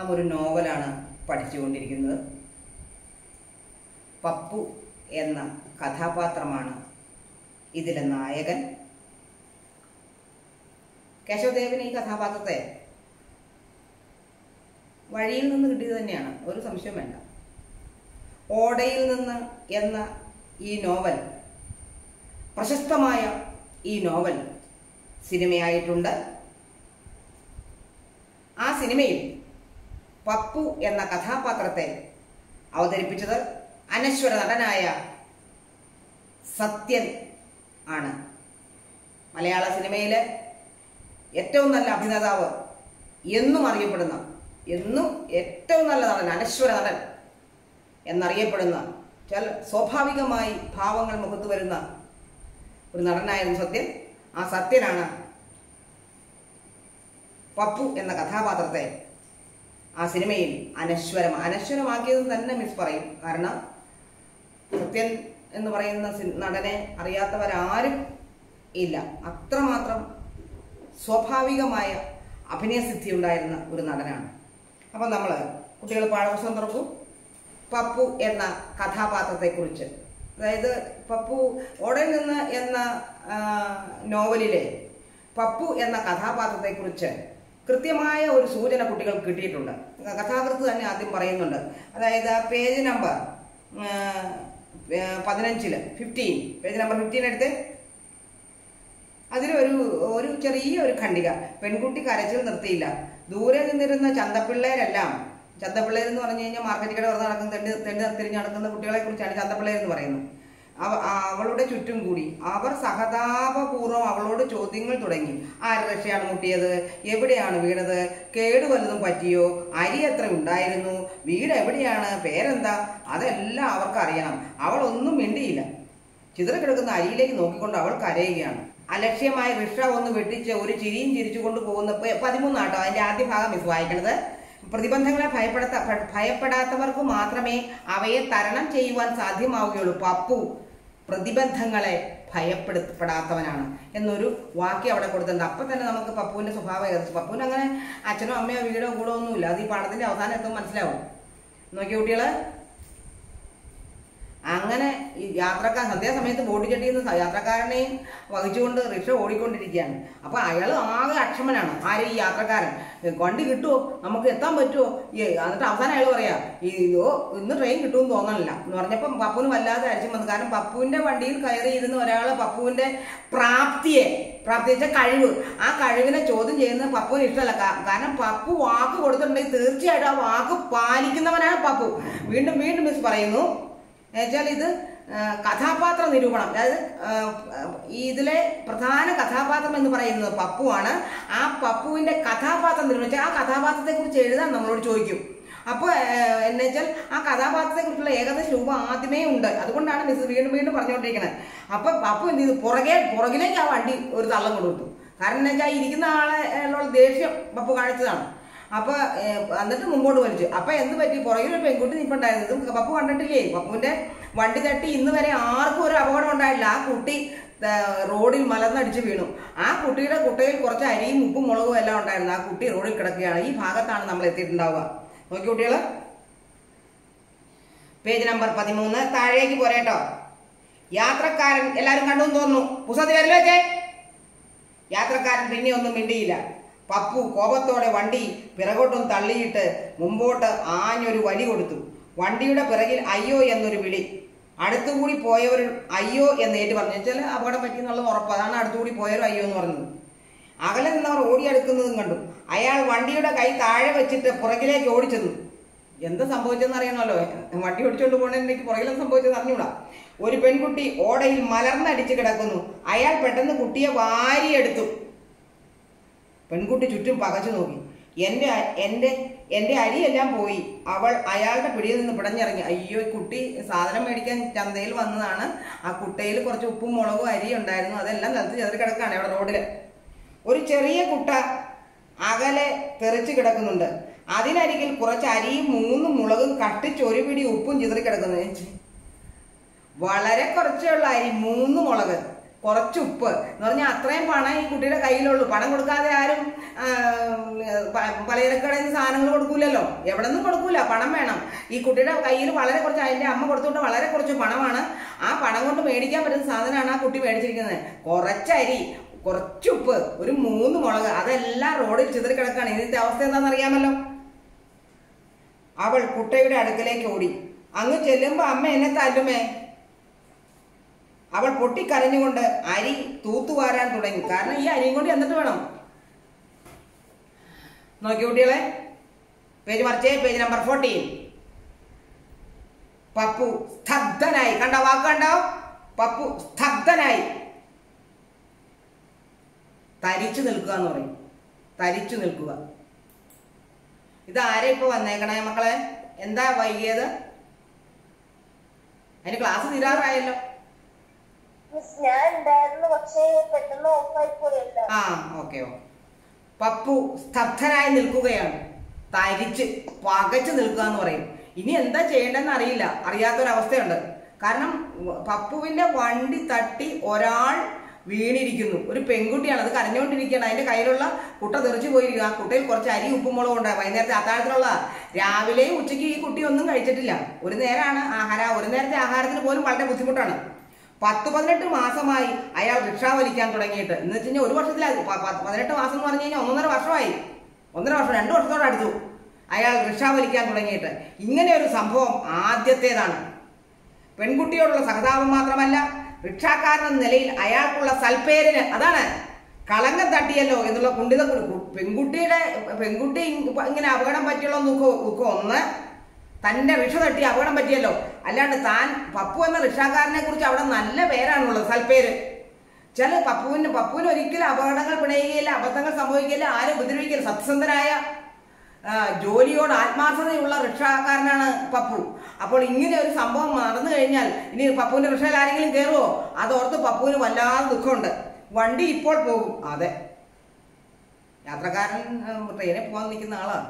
നാം ഒരു നോവലാണ് പഠിച്ചുകൊണ്ടിരിക്കുന്നത്. പപ്പു എന്ന കഥാപാത്രമാണ് ഇതിലെ നായകൻ. കേശവദേവൻ ഈ കഥാപാത്രത്തെ വഴിയിൽ നിന്ന് കിട്ടിയത് തന്നെയാണ്. ഒരു സംശയം വേണ്ട. ഓടയിൽ നിന്ന് എന്ന ഈ നോവൽ പ്രശസ്തമായ ഈ നോവൽ സിനിമയായിട്ടുണ്ട്. ആ സിനിമയിൽ പപ്പു എന്ന കഥാപാത്രത്തെ അവതരിപ്പിച്ചത് അനശ്വര നടനായ സത്യൻ ആണ്. മലയാള സിനിമയിലെ ഏറ്റവും നല്ല അഭിനേതാവ് എന്നും അറിയപ്പെടുന്ന എന്നും ഏറ്റവും നല്ല നടൻ അനശ്വര നടൻ എന്നറിയപ്പെടുന്ന ചില സ്വാഭാവികമായി ഭാവങ്ങൾ മുഖത്ത് വരുന്ന ഒരു നടനായിരുന്നു സത്യൻ. ആ സത്യനാണ് പപ്പു എന്ന കഥാപാത്രത്തെ ആ സിനിമയിൽ അനശ്വരം. അനശ്വരമാക്കിയത് തന്നെ മിസ് പറയും. കാരണം സത്യൻ എന്ന് പറയുന്ന നടനെ അറിയാത്തവരാരും ഇല്ല. അത്രമാത്രം സ്വാഭാവികമായ അഭിനയസിദ്ധി ഉണ്ടായിരുന്ന ഒരു നടനാണ്. അപ്പം നമ്മൾ കുട്ടികൾ പാഠപുസ്തകം തുറക്കും. പപ്പു എന്ന കഥാപാത്രത്തെക്കുറിച്ച്. അതായത് പപ്പു ഓടയിൽ നിന്ന് എന്ന നോവലിലെ പപ്പു എന്ന കഥാപാത്രത്തെക്കുറിച്ച് കൃത്യമായ ഒരു സൂചന കുട്ടികൾക്ക് കിട്ടിയിട്ടുണ്ട്. കഥാകൃത്ത് തന്നെ ആദ്യം പറയുന്നുണ്ട്. അതായത് പേജ് നമ്പർ പതിനഞ്ചിൽ ഫിഫ്റ്റീൻ പേജ് നമ്പർ ഫിഫ്റ്റീൻ എടുത്ത്. അതിലൊരു ഒരു ചെറിയ ഒരു ഖണ്ഡിക. പെൺകുട്ടി കരച്ചിൽ നിർത്തിയില്ല. ദൂരെ നിന്നിരുന്ന ചന്തപ്പിള്ളേരെല്ലാം ചന്തപ്പിള്ളേർ എന്ന് പറഞ്ഞു കഴിഞ്ഞാൽ മാർക്കറ്റ് കട നടക്കുന്ന തെണ്ടി തെണ്ടി തിരിഞ്ഞ് നടക്കുന്ന കുട്ടികളെ കുറിച്ചാണ് ചന്തപ്പിള്ളേർ എന്ന് പറയുന്നത്. അവളുടെ ചുറ്റും കൂടി. അവർ സഹതാപപൂർവം അവളോട് ചോദ്യങ്ങൾ തുടങ്ങി. ആര് രക്ഷയാണ് മുട്ടിയത് എവിടെയാണ് വീണത്? കേട് വല്ലതും പറ്റിയോ? അരി എത്ര ഉണ്ടായിരുന്നു? വീട് എവിടെയാണ്? പേരെന്താ? അതെല്ലാം അവർക്ക് അറിയണം അവൾ ഒന്നും മിണ്ടിയില്ല. ചിതറിക്കിടക്കുന്ന അരിയിലേക്ക് നോക്കിക്കൊണ്ട് അവൾ കരയുകയാണ്. അലക്ഷ്യമായ റിഷ ഒന്ന് വെട്ടിച്ച് ഒരു ചിരിയും ചിരിച്ചുകൊണ്ട് പോകുന്ന പതിമൂന്നാട്ടോ? അതിന്റെ ആദ്യ ഭാഗം മിസ് വായിക്കണത്. പ്രതിബന്ധങ്ങളെ ഭയപ്പെടുത്ത ഭയപ്പെടാത്തവർക്ക് മാത്രമേ അവയെ തരണം ചെയ്യുവാൻ സാധ്യമാവുകയുള്ളൂ. പപ്പു പ്രതിബന്ധങ്ങളെ ഭയപ്പെടുത്തപ്പെടാത്തവനാണ് എന്നൊരു വാക്യം അവിടെ കൊടുത്തിട്ടുണ്ട്. അപ്പം തന്നെ നമുക്ക് പപ്പുവിന്റെ സ്വഭാവം ഏകദേശം പപ്പുവിന് അങ്ങനെ അച്ഛനോ അമ്മയോ വീടോ കൂടോ ഒന്നുമില്ല. അത് ഈ പാഠത്തിന്റെ അവസാനം എത്തുമ്പോൾ മനസ്സിലാവും. നോക്കിയ കുട്ടികൾ? അങ്ങനെ ഈ യാത്രക്കാർ സന്ധ്യാസമയത്ത് സമയത്ത് ചട്ടിയിൽ നിന്ന് യാത്രക്കാരനെയും വഹിച്ചുകൊണ്ട് റിക്ഷ ഓടിക്കൊണ്ടിരിക്കുകയാണ്. അപ്പൊ അയാൾ ആകെ അക്ഷമനാണ്. ആരും ഈ യാത്രക്കാരൻ? വണ്ടി കിട്ടുമോ നമുക്ക് എത്താൻ പറ്റുമോ എന്നിട്ട് അവസാനം അയാൾ പറയാ ഇതോ ഇന്ന് ട്രെയിൻ കിട്ടുമെന്ന് തോന്നണില്ല. എന്ന് പറഞ്ഞപ്പം പപ്പുവിന് വല്ലാതെ അരിച്ചു വന്നു. കാരണം പപ്പുവിന്റെ വണ്ടിയിൽ കയറി ഇരുന്ന് ഒരാൾ പപ്പുവിന്റെ പ്രാപ്തിയെ പ്രാപ്തി വെച്ചാൽ കഴിവ്. ആ കഴിവിനെ ചോദ്യം ചെയ്യുന്നത് പപ്പുവിന് ഇഷ്ടമല്ല. കാരണം പപ്പു വാക്ക് കൊടുത്തിട്ടുണ്ടെങ്കിൽ തീർച്ചയായിട്ടും ആ വാക്ക് പാലിക്കുന്നവനാണ് പപ്പു. വീണ്ടും വീണ്ടും മിസ് പറയുന്നു. എന്നുവെച്ചാൽ ഇത് കഥാപാത്ര നിരൂപണം. അതായത് ഇതിലെ പ്രധാന കഥാപാത്രം എന്ന് പറയുന്നത് പപ്പുവാണ് ആ പപ്പുവിന്റെ കഥാപാത്രം നിരൂപിച്ചാൽ ആ കഥാപാത്രത്തെ കുറിച്ച് എഴുതാൻ നമ്മളോട് ചോദിക്കും. അപ്പോൾ എന്ന് വെച്ചാൽ ആ കഥാപാത്രത്തെ കുറിച്ചുള്ള ഏകദേശ രൂപം ആദ്യമേ ഉണ്ട്. അതുകൊണ്ടാണ് മിസ് വീണ്ടും വീണ്ടും പറഞ്ഞുകൊണ്ടിരിക്കുന്നത്. അപ്പൊ പപ്പു എന്ത് ചെയ്തു? പുറകെ പുറകിലേക്ക് ആ വണ്ടി ഒരു തള്ളം കൊടുത്തു കാരണം എന്ന് വെച്ചാൽ ഇരിക്കുന്ന ആളെ ഉള്ള ദേഷ്യം പപ്പു കാണിച്ചതാണ്. അപ്പൊ എന്നിട്ട് മുമ്പോട്ട് വലിച്ചു. അപ്പൊ എന്ത് പറ്റി? പുറകിലൊരു പെൺകുട്ടി നിൽപ്പുണ്ടായിരുന്നു പപ്പു കണ്ടിട്ടില്ലേ? പപ്പുവിന്റെ വണ്ടി തട്ടി ഇന്ന് വരെ ആർക്കും ഒരു അപകടം ഉണ്ടായില്ല. ആ കുട്ടി റോഡിൽ മലർന്നടിച്ച് വീണു. ആ കുട്ടിയുടെ കുട്ടയിൽ കുറച്ച് അരിയും ഉപ്പും മുളകും എല്ലാം ഉണ്ടായിരുന്നു. ആ കുട്ടി റോഡിൽ കിടക്കുകയാണ്. ഈ ഭാഗത്താണ് നമ്മൾ എത്തിയിട്ടുണ്ടാവുക. നോക്കി കുട്ടികൾ. പേജ് നമ്പർ പതിമൂന്ന്. താഴേക്ക് പോരേട്ടോ യാത്രക്കാരൻ എല്ലാരും കണ്ടു തോന്നുന്നു. പുസ്തകത്തിൽ വരല്ലോ യാത്രക്കാരൻ പിന്നെ ഒന്നും മിണ്ടിയില്ല. പപ്പു കോപത്തോടെ വണ്ടി പിറകോട്ടും തള്ളിയിട്ട് മുമ്പോട്ട് ആഞ്ഞൊരു വലി കൊടുത്തു. വണ്ടിയുടെ പിറകിൽ അയ്യോ എന്നൊരു വിളി. അടുത്തുകൂടി പോയവർ അയ്യോ എന്ന് ഏറ്റു പറഞ്ഞു. വെച്ചാൽ അപകടം പറ്റിയെന്നുള്ളത് ഉറപ്പ്. അതാണ് അടുത്തുകൂടി പോയവരും അയ്യോ എന്ന് പറഞ്ഞത്. അകലെ നിന്നവർ ഓടിയെടുക്കുന്നതും കണ്ടു. അയാൾ വണ്ടിയുടെ കൈ താഴെ വെച്ചിട്ട് പുറകിലേക്ക് ഓടിച്ചെന്നു. എന്താ സംഭവിച്ചെന്ന് അറിയണമല്ലോ. വണ്ടി ഓടിച്ചുകൊണ്ട് പോകണമെങ്കിൽ പുറകിലും സംഭവിച്ചത് അറിഞ്ഞൂടാ. ഒരു പെൺകുട്ടി ഓടയിൽ മലർന്നടിച്ച് കിടക്കുന്നു. അയാൾ പെട്ടെന്ന് കുട്ടിയെ വാരിയെടുത്തു. പെൺകുട്ടി ചുറ്റും പകച്ചു നോക്കി. എന്റെ എന്റെ എന്റെ അരിയെല്ലാം പോയി. അവൾ അയാളുടെ പിടിയിൽ നിന്ന് പിടഞ്ഞിറങ്ങി. അയ്യോ കുട്ടി സാധനം മേടിക്കാൻ ചന്തയിൽ വന്നതാണ്. ആ കുട്ടയിൽ കുറച്ച് ഉപ്പും മുളകും അരിയും ഉണ്ടായിരുന്നു. അതെല്ലാം നിലത്ത് ചെതറി കിടക്കുകയാണ് അവിടെ റോഡിൽ ഒരു ചെറിയ കുട്ട അകലെ തെറിച്ച് കിടക്കുന്നുണ്ട്. അതിനരികിൽ കുറച്ച് അരിയും മൂന്ന് മുളകും കട്ടിച്ച് ഒരു പിടി ഉപ്പും ചിതറി കിടക്കുന്നു. വളരെ കുറച്ചുള്ള അരി മൂന്ന് മുളക്. കുറച്ച് ഉപ്പ് എന്ന് പറഞ്ഞാൽ അത്രയും പണം ഈ കുട്ടിയുടെ കയ്യിലുള്ളൂ. പണം കൊടുക്കാതെ ആരും പലചരക്കടയിൽ നിന്ന് സാധനങ്ങൾ കൊടുക്കൂലല്ലോ. എവിടെ നിന്നും കൊടുക്കൂല. പണം വേണം. ഈ കുട്ടിയുടെ കയ്യിൽ വളരെ കുറച്ച് അതിന്റെ അമ്മ കൊടുത്തുകൊണ്ട് വളരെ കുറച്ച് പണമാണ്. ആ പണം കൊണ്ട് മേടിക്കാൻ പറ്റുന്ന സാധനമാണ് ആ കുട്ടി മേടിച്ചിരിക്കുന്നത്. കുറച്ച് അരി കുറച്ച് ഉപ്പ് ഒരു മൂന്ന് മുളക് അതെല്ലാം റോഡിൽ ചിതറി കിടക്കുകയാണ്. ഇതിന്റെ അവസ്ഥ എന്താണെന്ന് അറിയാമല്ലോ? അവൾ കുട്ടയുടെ അടുക്കലേക്ക് ഓടി. അങ്ങ് ചെല്ലുമ്പോൾ അമ്മ എന്നെ തല്ലുമേ. അവൾ പൊട്ടിക്കരഞ്ഞുകൊണ്ട് അരി തൂത്തുവാരാൻ തുടങ്ങി. കാരണം ഈ അരിയും കൊണ്ട് എന്നിട്ട് വേണം? നോക്കി കുട്ടികളെ. പേജ് മറിച്ചേ. പേജ് നമ്പർ ഫോർട്ടീൻ പപ്പു സ്തബ്ധനായി. കണ്ട വാക്ക് കണ്ടോ? പപ്പു സ്തബ്ധനായി. തരിച്ചു നിൽക്കുക എന്ന് പറയും. തരിച്ചു നിൽക്കുക. ഇത് ആരെ ഇപ്പൊ വന്നേക്കണേ മക്കളെ? എന്താ വൈകിയത്? അതിന് ക്ലാസ് തീരാറായല്ലോ. ഞാൻ പെട്ടെന്ന് ആ ഓക്കെ പപ്പു സ്തബ്ധനായി നിൽക്കുകയാണ്. തരിച്ച് പകച്ചു നിൽക്കുക എന്ന് പറയും. ഇനി എന്താ ചെയ്യേണ്ടതെന്ന് അറിയില്ല. അറിയാത്തൊരവസ്ഥയുണ്ട്. കാരണം പപ്പുവിന്റെ വണ്ടി തട്ടി ഒരാൾ വീണിരിക്കുന്നു. ഒരു പെൺകുട്ടിയാണ്. അത് കരഞ്ഞുകൊണ്ടിരിക്കുകയാണ്. അതിന്റെ കയ്യിലുള്ള കുട്ട തെറിച്ചു പോയിരിക്കുക ആ കുട്ടയിൽ കുറച്ച് അരി ഉപ്പുമുളകും ഉണ്ട് വൈകുന്നേരത്തെ അത്താഴത്തിലുള്ള രാവിലെയും ഉച്ചയ്ക്ക് ഈ കുട്ടി ഒന്നും കഴിച്ചിട്ടില്ല. ഒരു നേരമാണ് ആഹാരം. ഒരു നേരത്തെ ആഹാരത്തിന് പോലും വളരെ ബുദ്ധിമുട്ടാണ്. പത്ത് പതിനെട്ട് മാസമായി അയാൾ റിക്ഷ വലിക്കാൻ തുടങ്ങിയിട്ട്. എന്ന് വെച്ച് കഴിഞ്ഞാൽ ഒരു വർഷത്തിലായി പതിനെട്ട് മാസം എന്ന് പറഞ്ഞു കഴിഞ്ഞാൽ ഒന്നൊന്നര വർഷമായി. ഒന്നര വർഷം രണ്ട് വർഷത്തോടെ അടുത്തു അയാൾ റിക്ഷ വലിക്കാൻ തുടങ്ങിയിട്ട്. ഇങ്ങനെ ഒരു സംഭവം ആദ്യത്തേതാണ്. പെൺകുട്ടിയോടുള്ള സഹതാപം മാത്രമല്ല റിക്ഷാക്കാരൻ നിലയിൽ അയാൾക്കുള്ള സൽപ്പേരിന് അതാണ് കളങ്കം തട്ടിയല്ലോ എന്നുള്ള കുണ്ടിത പെൺകുട്ടിയുടെ പെൺകുട്ടി ഇങ്ങനെ അപകടം പറ്റിയുള്ള ദുഃഖം ദുഃഖം ഒന്ന് തന്റെ റിക്ഷ തട്ടി അപകടം പറ്റിയല്ലോ. അല്ലാണ്ട് താൻ പപ്പു എന്ന റിക്ഷാക്കാരനെ കുറിച്ച് അവിടെ നല്ല പേരാണുള്ളത് സൽപ്പേര്. ചില പപ്പുവിന് പപ്പുവിന് ഒരിക്കലും അപകടങ്ങൾ പിണയുകയില്ല അബദ്ധങ്ങൾ സംഭവിക്കില്ല ആരും ഉപദ്രവിക്കില്ല സത്യസന്ധനായ ജോലിയോട് ആത്മാർത്ഥതയുള്ള റിക്ഷാക്കാരനാണ് പപ്പു. അപ്പോൾ ഇങ്ങനെ ഒരു സംഭവം നടന്നു കഴിഞ്ഞാൽ ഇനി പപ്പുവിന്റെ റിക്ഷയിൽ ആരെങ്കിലും കയറുമോ അതോർത്ത് പപ്പുവിന് വല്ലാതെ ദുഃഖമുണ്ട്. വണ്ടി ഇപ്പോൾ പോകും. അതെ. യാത്രക്കാരൻ ട്രെയിനിൽ പോകാൻ നിൽക്കുന്ന ആളാണ്.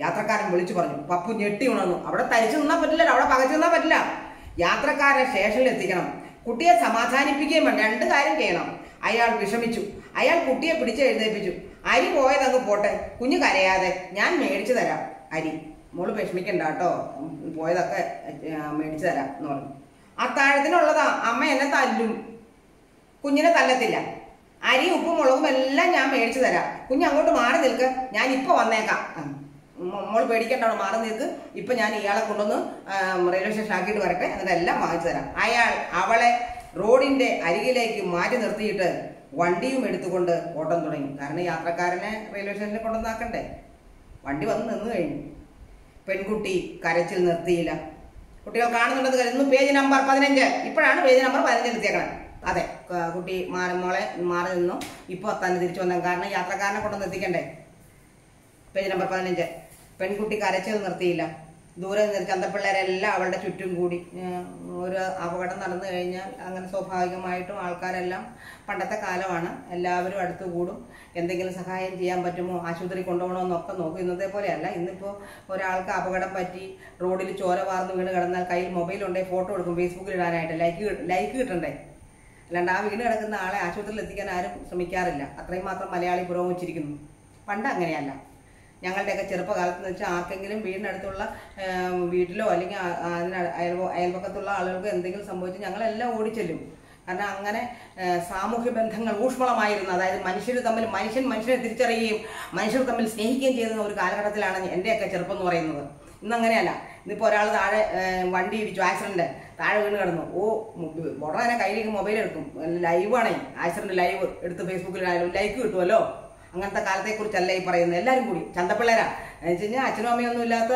യാത്രക്കാരൻ വിളിച്ചു പറഞ്ഞു പപ്പു ഞെട്ടി ഉണർന്നു. അവിടെ തരിച്ചു നിന്നാൽ പറ്റില്ല അവിടെ പകച്ചു നിന്നാൽ പറ്റില്ല. യാത്രക്കാരനെ സ്റ്റേഷനിൽ എത്തിക്കണം. കുട്ടിയെ സമാധാനിപ്പിക്കുകയും വേണം. രണ്ട് കാര്യം ചെയ്യണം. അയാൾ വിഷമിച്ചു. അയാൾ കുട്ടിയെ പിടിച്ച് എഴുന്നേൽപ്പിച്ചു. അരി പോയതങ്ങ് പോട്ടെ. കുഞ്ഞു കരയാതെ ഞാൻ മേടിച്ചു തരാം അരി. മോൾ വിഷമിക്കണ്ട കേട്ടോ. പോയതൊക്കെ മേടിച്ചു തരാം എന്ന് പറഞ്ഞു. അത്താഴത്തിനുള്ളതാ അമ്മ എന്നെ തല്ലും. കുഞ്ഞിനെ തല്ലത്തില്ല. അരി ഉപ്പും മുളകും എല്ലാം ഞാൻ മേടിച്ചു തരാം. കുഞ്ഞ് അങ്ങോട്ട് മാറി നിൽക്ക്. ഞാൻ ഇപ്പൊ വന്നേക്കാം. ആ, പേടിക്കേണ്ട മോൾ പേടിക്കണ്ട അവിടെ മാറി നിൽക്ക്. ഇപ്പൊ ഞാൻ ഇയാളെ കൊണ്ടുവന്ന് റെയിൽവേ സ്റ്റേഷൻ ആക്കിയിട്ട് വരട്ടെ. എന്നിട്ട് എല്ലാം വാങ്ങിച്ചു തരാം. അയാൾ അവളെ റോഡിന്റെ അരികിലേക്ക് മാറ്റി നിർത്തിയിട്ട് വണ്ടിയും എടുത്തുകൊണ്ട് ഓട്ടം തുടങ്ങി. കാരണം യാത്രക്കാരനെ റെയിൽവേ സ്റ്റേഷനിൽ കൊണ്ടുവന്നാക്കണ്ടേ വണ്ടി വന്ന് നിന്ന് കഴിഞ്ഞു. പെൺകുട്ടി കരച്ചിൽ നിർത്തിയില്ല. കുട്ടികൾ കാണുന്നുണ്ടെന്ന് കരുതുന്നു. പേജ് നമ്പർ പതിനഞ്ച്. ഇപ്പോഴാണ് പേജ് നമ്പർ പതിനഞ്ച് നിർത്തിയേക്കണം അതെ കുട്ടി മാറി മോളെ മാറി നിന്നു. ഇപ്പോൾ തന്നെ തിരിച്ചു വന്നു കാരണം യാത്രക്കാരനെ കൊണ്ടുവന്ന് എത്തിക്കണ്ടേ? പേജ് നമ്പർ പതിനഞ്ച്. പെൺകുട്ടി കരച്ചത് നിർത്തിയില്ല. ദൂരെ നിന്ന് ചന്തപ്പിള്ളേരെല്ലാം അവളുടെ ചുറ്റും കൂടി. ഒരു അപകടം നടന്നു കഴിഞ്ഞാൽ അങ്ങനെ സ്വാഭാവികമായിട്ടും ആൾക്കാരെല്ലാം പണ്ടത്തെ കാലമാണ്. എല്ലാവരും അടുത്ത് കൂടും എന്തെങ്കിലും സഹായം ചെയ്യാൻ പറ്റുമോ? ആശുപത്രി കൊണ്ടുപോകണമെന്നൊക്കെ നോക്കും. ഇന്നത്തെ പോലെയല്ല. ഇന്നിപ്പോൾ ഒരാൾക്ക് അപകടം പറ്റി റോഡിൽ ചോര വാർന്ന് വീണ് കിടന്നാൽ കയ്യിൽ മൊബൈൽ ഉണ്ടെങ്കിൽ ഫോട്ടോ എടുക്കും ഫേസ്ബുക്കിൽ ഇടാനായിട്ട്. ലൈക്ക് ലൈക്ക് കിട്ടണ്ടേ? അല്ലാണ്ട് ആ വീണ് കിടക്കുന്ന ആളെ ആശുപത്രിയിൽ എത്തിക്കാൻ ആരും ശ്രമിക്കാറില്ല. അത്രയും മാത്രം മലയാളി പുരോഗമിച്ചിരിക്കുന്നു. പണ്ട് അങ്ങനെയല്ല. ഞങ്ങളുടെയൊക്കെ ചെറുപ്പകാലത്ത് എന്ന് വെച്ചാൽ ആർക്കെങ്കിലും വീടിനടുത്തുള്ള വീട്ടിലോ അല്ലെങ്കിൽ അതിന് അയൽവ അയൽപക്കത്തുള്ള ആളുകൾക്ക് എന്തെങ്കിലും സംഭവിച്ചാൽ ഞങ്ങളെല്ലാം ഓടിച്ചെല്ലും. കാരണം അങ്ങനെ സാമൂഹ്യ ബന്ധങ്ങൾ ഊഷ്മളമായിരുന്നു. അതായത് മനുഷ്യർ തമ്മിൽ മനുഷ്യൻ മനുഷ്യനെ തിരിച്ചറിയുകയും മനുഷ്യർ തമ്മിൽ സ്നേഹിക്കുകയും ചെയ്യുന്ന ഒരു കാലഘട്ടത്തിലാണ് എന്റെയൊക്കെ ചെറുപ്പം എന്ന് പറയുന്നത്. ഇന്ന് അങ്ങനെയല്ല ഇന്നിപ്പോൾ ഒരാൾ താഴെ വണ്ടി ഇടിച്ചു ആക്സിഡന്റ് താഴെ വീണ് കിടന്നു. ഓ ഉടനെ കയ്യിലേക്ക് മൊബൈൽ എടുക്കും. ലൈവാണേ ആക്സിഡന്റ് ലൈവ് എടുത്ത് ഫേസ്ബുക്കിൽ ലൈക്ക് കിട്ടുമല്ലോ. അങ്ങനത്തെ കാലത്തെക്കുറിച്ചല്ല ഈ പറയുന്നത്. എല്ലാവരും കൂടി. ചന്തപ്പിള്ളേരാ. എന്ന് വെച്ച് കഴിഞ്ഞാൽ അച്ഛനും അമ്മയൊന്നും ഇല്ലാത്ത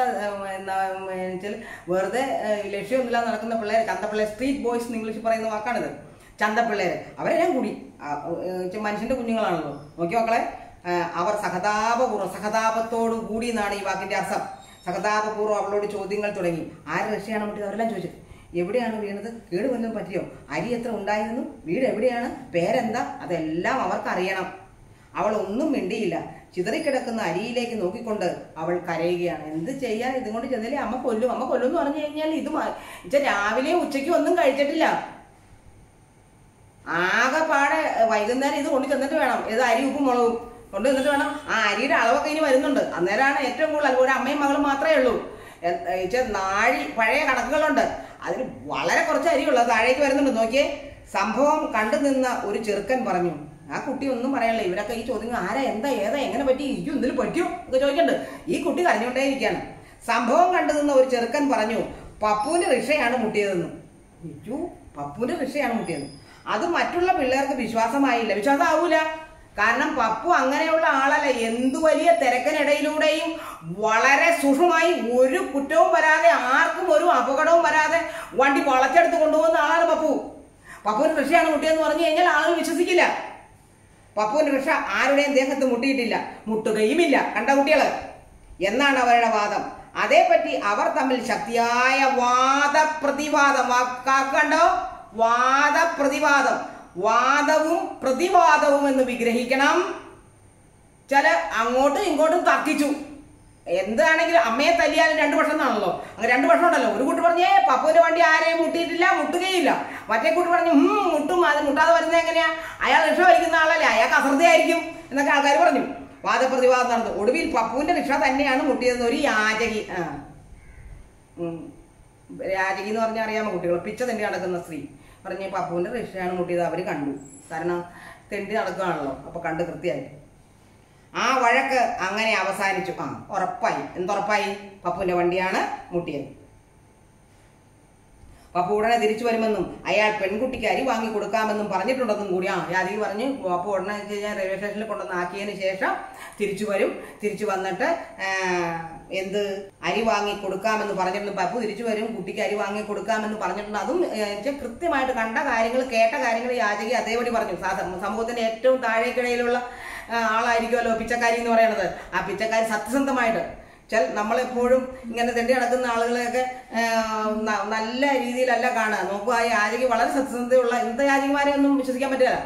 വെച്ചാൽ വെറുതെ ലക്ഷ്യമൊന്നും ലക്ഷ്യമൊന്നുമില്ലാതെ നടക്കുന്ന പിള്ളേർ ചന്തപ്പിള്ളേർ സ്ട്രീറ്റ് ബോയ്സ് എന്ന് ഇംഗ്ലീഷ് പറയുന്ന വാക്കാണിത്. ചന്തപ്പിള്ളേര്. അവരെല്ലാം കൂടി. മനുഷ്യന്റെ കുഞ്ഞുങ്ങളാണല്ലോ. നോക്കി മക്കളെ? അവർ സഹതാപപൂർവം സഹതാപത്തോടു കൂടി എന്നാണ് ഈ വാക്കിന്റെ അർത്ഥം. സഹതാപപൂർവം അവളോട് ചോദ്യങ്ങൾ തുടങ്ങി. ആര് രക്ഷയാണ് മറ്റേ അവരെല്ലാം ചോദിച്ചത്. എവിടെയാണ് വീണത്? കേട് പറ്റിയോ? അരി എത്ര ഉണ്ടായിരുന്നു? വീട് എവിടെയാണ്? പേരെന്താ? അതെല്ലാം അവർക്ക് അറിയണം. അവൾ ഒന്നും മിണ്ടിയില്ല. ചിതറിക്കിടക്കുന്ന അരിയിലേക്ക് നോക്കിക്കൊണ്ട് അവൾ കരയുകയാണ്. എന്ത് ചെയ്യാൻ ഇതുകൊണ്ട് ചെന്നില്ലേ അമ്മ കൊല്ലും. അമ്മ കൊല്ലും എന്ന് പറഞ്ഞു കഴിഞ്ഞാൽ ഇത് ഇച്ച രാവിലെ ഉച്ചയ്ക്ക് ഒന്നും കഴിച്ചിട്ടില്ല. ആകെപ്പാടെ വൈകുന്നേരം ഇത് കൊണ്ടു ചെന്നിട്ട് വേണം. ഇത് അരി ഉപ്പും മുളകും കൊണ്ട് ചെന്നിട്ട് വേണം. ആ അരിയുടെ അളവൊക്കെ ഇനി വരുന്നുണ്ട്. അന്നേരമാണ് ഏറ്റവും കൂടുതൽ ഒരു അമ്മയും മകളും മാത്രമേ ഉള്ളൂ. നാഴി പഴയ കണക്കുകളുണ്ട്. അതിന് വളരെ കുറച്ച് അരിയുള്ളത് താഴേക്ക് വരുന്നുണ്ട്. നോക്കിയേ. സംഭവം കണ്ടു നിന്ന ഒരു ചെറുക്കൻ പറഞ്ഞു ആ കുട്ടി ഒന്നും പറയാനില്ല. ഇവരൊക്കെ ഈ ചോദ്യങ്ങൾ ആരാ എന്താ ഏതാ എങ്ങനെ പറ്റി ഈ എന്തിനും പറ്റിയോ ഒക്കെ ചോദിക്കണ്ട്. ഈ കുട്ടി കരഞ്ഞുകൊണ്ടേ ഇരിക്കുകയാണ് സംഭവം കണ്ടു ഒരു ചെറുക്കൻ പറഞ്ഞു പപ്പുവിന്റെ റിക്ഷയാണ് മുട്ടിയതെന്ന്. ഇജു പപ്പുവിന്റെ റിക്ഷയാണ് മുട്ടിയത് അത് മറ്റുള്ള പിള്ളേർക്ക് വിശ്വാസമായില്ല. വിശ്വാസം ആവൂല. കാരണം പപ്പു അങ്ങനെയുള്ള ആളല്ല. എന്തു വലിയ തിരക്കിനിടയിലൂടെയും വളരെ സുഷമായി ഒരു കുറ്റവും വരാതെ ആർക്കും ഒരു അപകടവും വരാതെ വണ്ടി വളച്ചെടുത്ത് കൊണ്ടുപോകുന്ന ആളാണ് പപ്പു. പപ്പുവിന് കൃഷിയാണ് മുട്ടിയെന്ന് പറഞ്ഞു കഴിഞ്ഞാൽ ആളുകൾ വിശ്വസിക്കില്ല. പപ്പുവിന്റെ കൃഷ ആരുടെയും ദേഹത്ത് മുട്ടിയിട്ടില്ല. മുട്ടുകയുമില്ല. കണ്ട കുട്ടികൾ? എന്നാണ് അവരുടെ വാദം. അതേപറ്റി അവർ തമ്മിൽ ശക്തിയായ വാദപ്രതിവാദം. വാക്കാക്കണ്ടോ വാദപ്രതിവാദം. വാദവും പ്രതിവാദവും എന്ന് വിഗ്രഹിക്കണം. ചില അങ്ങോട്ടും ഇങ്ങോട്ടും തർക്കിച്ചു. എന്താണെങ്കിലും അമ്മയെ തല്ലിയാലും രണ്ടു വർഷം എന്നാണല്ലോ അങ്ങനെ രണ്ടു വർഷം ഉണ്ടല്ലോ ഒരു കൂട്ട് പറഞ്ഞേ പപ്പുവിന്റെ വണ്ടി ആരെയും മുട്ടിയിട്ടില്ല മുട്ടുകയില്ല. മറ്റേ കൂട്ട് പറഞ്ഞു ഉം മുട്ടും അത് മുട്ടാതെ വരുന്നത് എങ്ങനെയാ? അയാൾ റിക്ഷ വലിക്കുന്ന ആളല്ലേ അയാൾക്ക് അശ്രദ്ധയായിരിക്കും. എന്നൊക്കെ ആൾക്കാർ പറഞ്ഞു. വാദപ്രതിവാദം നടന്നു. ഒടുവിൽ പപ്പുവിന്റെ റിക്ഷ തന്നെയാണ് മുട്ടിയതെന്ന് ഒരു യാചകി ആ രാജകി എന്ന് പറഞ്ഞാൽ അറിയാമോ കുട്ടികൾ പിച്ച തെണ്ടി നടക്കുന്ന സ്ത്രീ. പറഞ്ഞ് പപ്പുവിന്റെ റിക്ഷയാണ് മുട്ടിയത്. അവർ കണ്ടു. കാരണം തെണ്ടി നടക്കുകയാണല്ലോ. അപ്പൊ കണ്ട് കൃത്യമായിട്ട്. ആ വഴക്ക് അങ്ങനെ അവസാനിച്ചു. ആ ഉറപ്പായി. എന്തുറപ്പായി? പപ്പുവിന്റെ വണ്ടിയാണ് മുട്ടിയത്. പപ്പു ഉടനെ തിരിച്ചു വരുമെന്നും അയാൾ പെൺകുട്ടിക്ക് അരി വാങ്ങി കൊടുക്കാമെന്നും പറഞ്ഞിട്ടുണ്ടെന്നും കൂടി ആ രാധിക പറഞ്ഞു പപ്പു ഉടനെ റെയിൽവേ സ്റ്റേഷനിൽ കൊണ്ടുവന്ന് ആക്കിയതിന് ശേഷം തിരിച്ചു വരും. തിരിച്ചു വന്നിട്ട് എന്ത്? അരി വാങ്ങി കൊടുക്കാമെന്ന് പറഞ്ഞിട്ടുണ്ട് പപ്പു തിരിച്ചു വരും. കുട്ടിക്ക് അരി വാങ്ങി കൊടുക്കാമെന്ന് പറഞ്ഞിട്ടുണ്ട്. അതും കൃത്യമായിട്ട് കണ്ട കാര്യങ്ങൾ കേട്ട കാര്യങ്ങൾ യാചകി അതേപടി പറഞ്ഞു. സമൂഹത്തിന്റെ ഏറ്റവും താഴേക്കിടയിലുള്ള ആളായിരിക്കുമല്ലോ പിച്ചക്കാരി എന്ന് പറയണത്. ആ പിച്ചക്കാരി സത്യസന്ധമായിട്ട്. വെച്ചാൽ നമ്മളെപ്പോഴും ഇങ്ങനെ തെണ്ടി നടക്കുന്ന ആളുകളെയൊക്കെ നല്ല രീതിയിലല്ല കാണുക. നോക്കുക ആ യാചകി വളരെ സത്യസന്ധതയുള്ള എന്ത് യാചകിമാരെ ഒന്നും വിശ്വസിക്കാൻ പറ്റില്ല.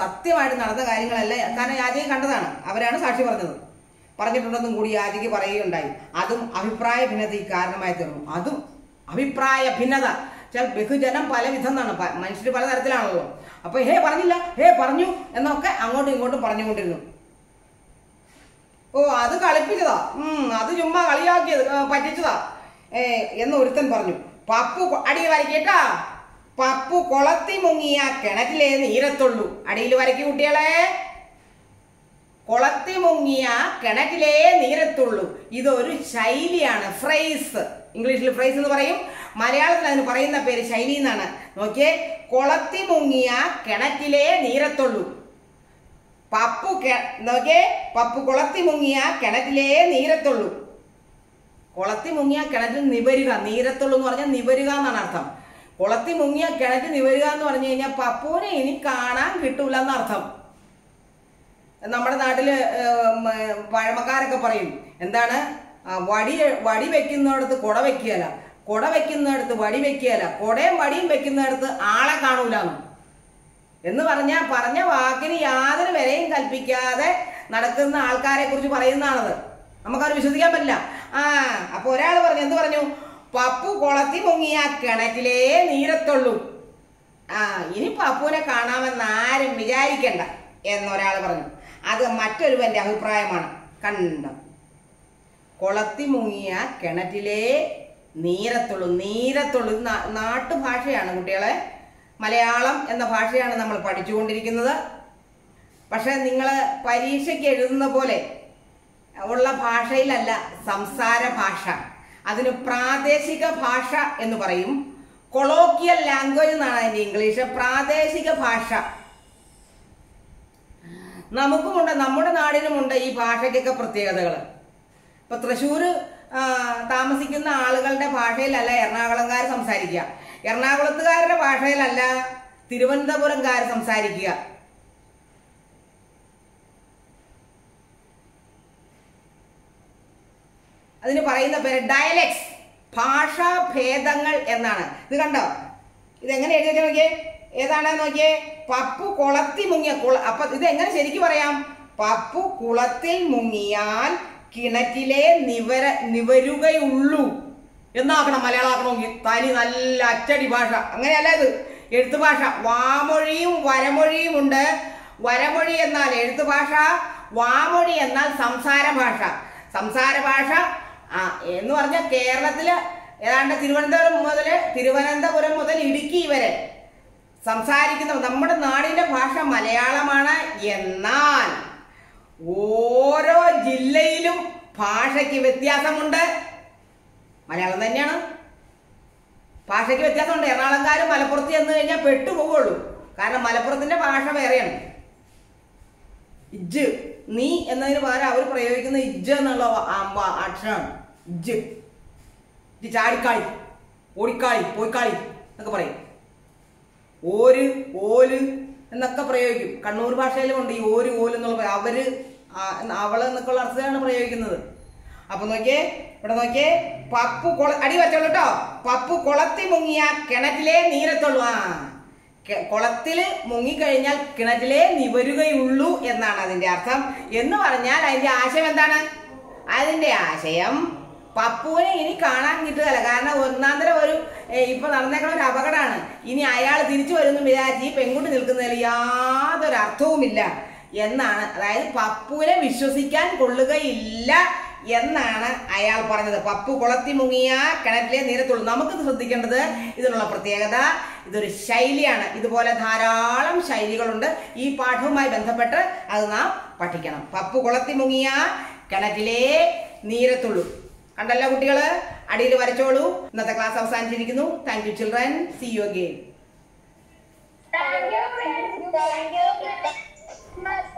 സത്യമായിട്ട് നടന്ന കാര്യങ്ങളല്ല. കാരണം യാചകി കണ്ടതാണ്. അവരാണ് സാക്ഷി പറഞ്ഞത്. പറഞ്ഞിട്ടുണ്ടെന്നും കൂടി യാചകി പറയുകയുണ്ടായി. അതും അഭിപ്രായ ഭിന്നതയ്ക്ക് കാരണമായി തീർന്നു. അതും അഭിപ്രായ ഭിന്നത. വെച്ചാൽ ബഹുജനം പല വിധം എന്നാണ് മനുഷ്യർ പലതരത്തിലാണല്ലോ. അപ്പൊ ഹേ പറഞ്ഞില്ല ഹേ പറഞ്ഞു എന്നൊക്കെ അങ്ങോട്ടും ഇങ്ങോട്ടും പറഞ്ഞുകൊണ്ടിരുന്നു. ഓ അത് കളിപ്പിച്ചതാ. അത് ചുമ്മാ കളിയാക്കിയത് പറ്റിച്ചതാ. ഏ എന്ന് ഒരുത്തൻ പറഞ്ഞു. പപ്പു അടിയിൽ വരയ്ക്കേട്ടാ പപ്പു കൊളത്തി മുങ്ങിയ കിണറ്റിലേ നീരത്തുള്ളൂ. അടിയിൽ വരയ്ക്കു കുട്ടികളെ. കൊളത്തി മുങ്ങിയ കിണറ്റിലേ നീരത്തുള്ളൂ. ഇതൊരു ശൈലിയാണ് ഫ്രൈസ് ഇംഗ്ലീഷിൽ ഫ്രൈസ് എന്ന് പറയും. മലയാളത്തിൽ അതിന് പറയുന്ന പേര് ശൈലി എന്നാണ്. നോക്കിയേ കൊളത്തി മുങ്ങിയ കിണറ്റിലേ നീരത്തുള്ളൂ. പപ്പു നോക്കിയേ പപ്പു കുളത്തി മുങ്ങിയ കിണറ്റിലേ നീരത്തുള്ളൂ. കുളത്തി മുങ്ങിയ കിണറ്റിൽ നിവരുക നീരത്തുള്ളൂ എന്ന് പറഞ്ഞാൽ നിവരുക എന്നാണ് അർത്ഥം. കുളത്തി മുങ്ങിയ കിണറ്റിൽ നിവരുക എന്ന് പറഞ്ഞു കഴിഞ്ഞാൽ പപ്പുവിനെ ഇനി കാണാൻ കിട്ടൂല എന്നർത്ഥം. നമ്മുടെ നാട്ടിൽ പഴമക്കാരൊക്കെ പറയും എന്താണ്? വടി വടി വെക്കുന്നിടത്ത് കുട വെക്കുകയല്ല. കുട വെക്കുന്നിടത്ത് വടി വെക്കുകയല്ല. കുടയും വടിയും വെക്കുന്നിടത്ത് ആളെ കാണൂലെന്ന്. എന്ന് പറഞ്ഞാൽ പറഞ്ഞ വാക്കിന് യാതൊരു വിലയും കൽപ്പിക്കാതെ നടക്കുന്ന ആൾക്കാരെ കുറിച്ച് പറയുന്നതാണത്. നമുക്കത് വിശ്വസിക്കാൻ പറ്റില്ല. ആ അപ്പൊ ഒരാൾ പറഞ്ഞു എന്ത് പറഞ്ഞു? പപ്പു കുളത്തി മുങ്ങിയ കിണറ്റിലേ നീരത്തുള്ളൂ. ആ ഇനി പപ്പുവിനെ കാണാമെന്ന് ആരും വിചാരിക്കണ്ട എന്നൊരാൾ പറഞ്ഞു. അത് മറ്റൊരുവന്റെ അഭിപ്രായമാണ്. കണ്ടം? കുളത്തി മുങ്ങിയ കിണറ്റിലെ നീരത്തുള്ളൂ നീരത്തുള്ളു നാട്ടുഭാഷയാണ് കുട്ടികളെ. മലയാളം എന്ന ഭാഷയാണ് നമ്മൾ പഠിച്ചുകൊണ്ടിരിക്കുന്നത്. പക്ഷെ നിങ്ങൾ പരീക്ഷയ്ക്ക് എഴുതുന്ന പോലെ ഉള്ള ഭാഷയിലല്ല സംസാര ഭാഷ. അതിന് പ്രാദേശിക ഭാഷ എന്ന് പറയും. കൊളോക്കിയൽ ലാംഗ്വേജ് എന്നാണ് അതിന്റെ ഇംഗ്ലീഷ്. പ്രാദേശിക ഭാഷ. നമുക്കുമുണ്ട് നമ്മുടെ നാടിനുമുണ്ട് ഈ ഭാഷയ്ക്കൊക്കെ പ്രത്യേകതകൾ ഇപ്പൊ തൃശ്ശൂർ താമസിക്കുന്ന ആളുകളുടെ ഭാഷയിലല്ല എറണാകുളംകാർ സംസാരിക്കുക എറണാകുളത്തുകാരുടെ ഭാഷയിലല്ല തിരുവനന്തപുരംകാർ സംസാരിക്കുക അതിന് പറയുന്ന പേര് ഡയലക്ട്സ് ഭാഷാഭേദങ്ങൾ എന്നാണ്. ഇത് കണ്ടോ? ഇത് എങ്ങനെ എഴുതി നോക്കിയേ? ഏതാണ് നോക്കിയേ? പപ്പു കുളത്തി മുങ്ങിയ കുള അപ്പൊ ഇത് എങ്ങനെ ശരിക്കും പറയാം? പപ്പു കുളത്തിൽ മുങ്ങിയാൽ കിണറ്റിലെ നിവര നിവരുകയുള്ളൂ. എന്നാക്കണം മലയാളമാക്കണമെങ്കിൽ. തനി നല്ല അച്ചടി ഭാഷ. അങ്ങനെയല്ല ഇത്. എഴുത്തു ഭാഷ. വാമൊഴിയും വരമൊഴിയും ഉണ്ട്. വരമൊഴി എന്നാൽ എഴുത്തു ഭാഷ വാമൊഴി എന്നാൽ സംസാര ഭാഷ. സംസാര ഭാഷ ആ എന്ന് പറഞ്ഞാൽ കേരളത്തിൽ ഏതാണ്ട് തിരുവനന്തപുരം മുതൽ തിരുവനന്തപുരം മുതൽ ഇടുക്കി വരെ സംസാരിക്കുന്ന നമ്മുടെ നാടിന്റെ ഭാഷ മലയാളമാണ്. എന്നാൽ ഓരോ ജില്ലയിലും ഭാഷയ്ക്ക് വ്യത്യാസമുണ്ട്. മലയാളം തന്നെയാണ്. ഭാഷയ്ക്ക് വ്യത്യാസമുണ്ട്. എറണാകുളംകാരും മലപ്പുറത്ത് ചെന്ന് കഴിഞ്ഞാൽ പെട്ടുപോകുള്ളൂ കാരണം മലപ്പുറത്തിന്റെ ഭാഷ വേറെയാണ്. ഇജ് നീ എന്നതിന് പകരം അവർ പ്രയോഗിക്കുന്ന ഇജ് എന്നുള്ള അക്ഷരമാണ്. ഇജ് ചാടിക്കാളി ഓടിക്കാളി പോയിക്കാളി എന്നൊക്കെ പറയും. ഓര് ഓൽ എന്നൊക്കെ പ്രയോഗിക്കും. കണ്ണൂർ ഭാഷയിലും ഉണ്ട് ഈ ഓര് ഓൽ എന്നുള്ള അവർ ആ, അവൾ എന്നൊക്കെയുള്ള അർത്ഥത്തിലാണ് പ്രയോഗിക്കുന്നത്. അപ്പൊ നോക്കിയേ ഇവിടെ നോക്കിയേ പപ്പു കൊള അടി വച്ചോളൂ കേട്ടോ. പപ്പു കുളത്തി മുങ്ങിയ കിണറ്റിലെ നീരത്തുള്ളൂ. ആ കുളത്തിൽ മുങ്ങിക്കഴിഞ്ഞാൽ കിണറ്റിലേ നിവരുകയുള്ളൂ എന്നാണ് അതിന്റെ അർത്ഥം. എന്ന് പറഞ്ഞാൽ അതിന്റെ ആശയം എന്താണ്? അതിന്റെ ആശയം പപ്പുവിനെ ഇനി കാണാൻ കിട്ടുകയല്ല. കാരണം ഒന്നാന്തരം ഒരു ഇപ്പൊ നടന്നേക്കണ ഒരു അപകടമാണ്. ഇനി അയാൾ തിരിച്ചു വരുന്നു വിചാരിച്ച് ഈ പെൺകുട്ടി നിൽക്കുന്നതിൽ യാതൊരു അർത്ഥവുമില്ല. എന്നാണ്. അതായത് പപ്പുവിനെ വിശ്വസിക്കാൻ കൊള്ളുകയില്ല എന്നാണ് അയാൾ പറഞ്ഞത്. പപ്പു കുളത്തി മുങ്ങിയ കിണറ്റിലെ നീരത്തുള്ളൂ നമുക്ക് ശ്രദ്ധിക്കേണ്ടത് ഇതിനുള്ള പ്രത്യേകത ഇതൊരു ശൈലിയാണ്. ഇതുപോലെ ധാരാളം ശൈലികളുണ്ട്. ഈ പാഠവുമായി ബന്ധപ്പെട്ട് അത് നാം പഠിക്കണം. പപ്പു കുളത്തി മുങ്ങിയ കിണറ്റിലെ നീരത്തുള്ളൂ കണ്ടല്ലോ കുട്ടികൾ? അടിയിൽ വരച്ചോളൂ. ഇന്നത്തെ class അവസാനിച്ചിരിക്കുന്നു. Thank you children see you again thank you thank you Christmas.